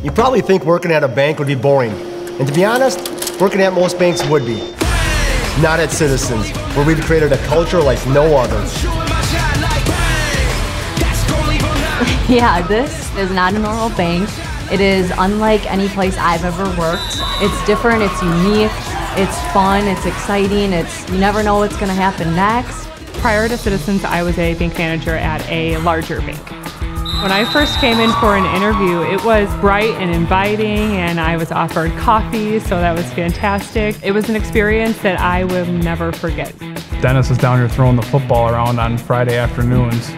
You probably think working at a bank would be boring. And to be honest, working at most banks would be. Not at Citizens, where we've created a culture like no other. Yeah, this is not a normal bank. It is unlike any place I've ever worked. It's different, it's unique, it's fun, it's exciting, it's you never know what's going to happen next. Prior to Citizens, I was a bank manager at a larger bank. When I first came in for an interview, it was bright and inviting, and I was offered coffee, so that was fantastic. It was an experience that I will never forget. Dennis is down here throwing the football around on Friday afternoons.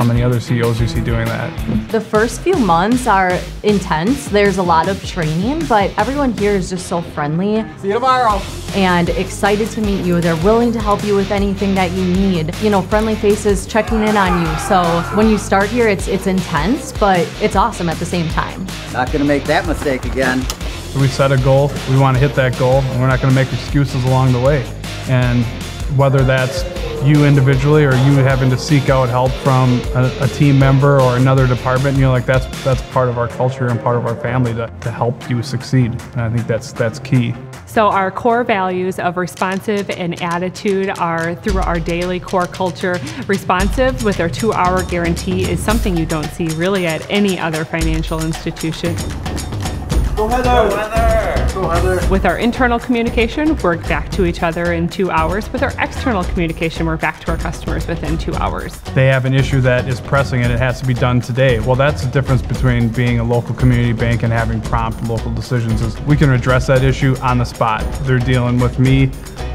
How many other CEOs do you see doing that? The first few months are intense. There's a lot of training, but everyone here is just so friendly. See you tomorrow. And excited to meet you. They're willing to help you with anything that you need. You know, friendly faces checking in on you. So when you start here, it's it's intense, but it's awesome at the same time. Not gonna make that mistake again. We set a goal, we want to hit that goal, and we're not going to make excuses along the way. And whether that's you individually or you having to seek out help from a, a, team member or another department, you know, like that's that's part of our culture and part of our family to, to help you succeed. And I think that's that's key. So our core values of responsive and attitude are through our daily core culture. Responsive with our two-hour guarantee is something you don't see really at any other financial institution. Go Heather! Go Heather! Go Heather! With our internal communication, we're back to each other in two hours. With our external communication, we're back to our customers within two hours. They have an issue that is pressing and it has to be done today. Well, that's the difference between being a local community bank and having prompt local decisions is we can address that issue on the spot. They're dealing with me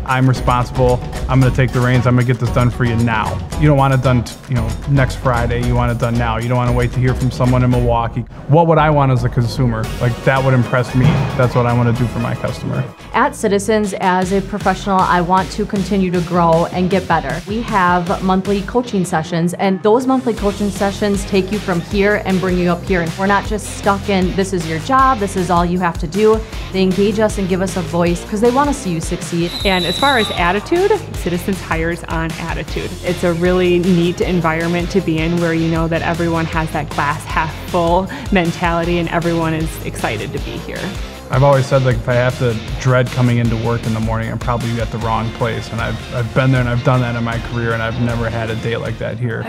I'm responsible. I'm going to take the reins. I'm going to get this done for you now. You don't want it done, you know, next Friday. You want it done now. You don't want to wait to hear from someone in Milwaukee. What would I want as a consumer? Like that would impress me. That's what I want to do for my customer. At Citizens, as a professional, I want to continue to grow and get better. We have monthly coaching sessions, and those monthly coaching sessions take you from here and bring you up here. And we're not just stuck in this is your job, this is all you have to do. They engage us and give us a voice because they want to see you succeed. And as far as attitude, Citizens hires on attitude. It's a really neat environment to be in where you know that everyone has that glass half full mentality and everyone is excited to be here. I've always said like if I have to dread coming into work in the morning, I'm probably at the wrong place. And I've, I've been there and I've done that in my career and I've never had a day like that here.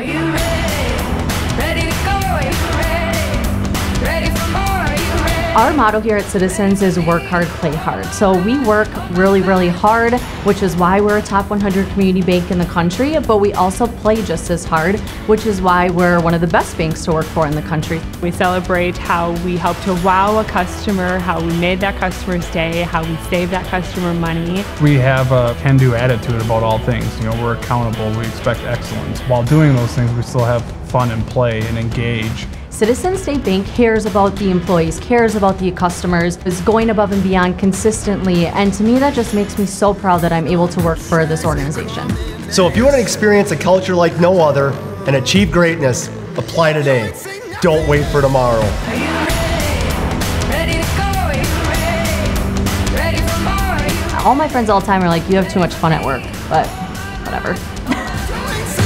Our motto here at Citizens is work hard, play hard. So we work really, really hard, which is why we're a top 100 community bank in the country, but we also play just as hard, which is why we're one of the best banks to work for in the country. We celebrate how we help to wow a customer, how we made that customer's day, how we saved that customer money. We have a can-do attitude about all things. You know, we're accountable, we expect excellence. While doing those things, we still have fun and play and engage. Citizen State Bank cares about the employees, cares about the customers, is going above and beyond consistently, and to me that just makes me so proud that I'm able to work for this organization. So if you want to experience a culture like no other and achieve greatness, apply today. Don't wait for tomorrow. All my friends all the time are like, you have too much fun at work, but whatever.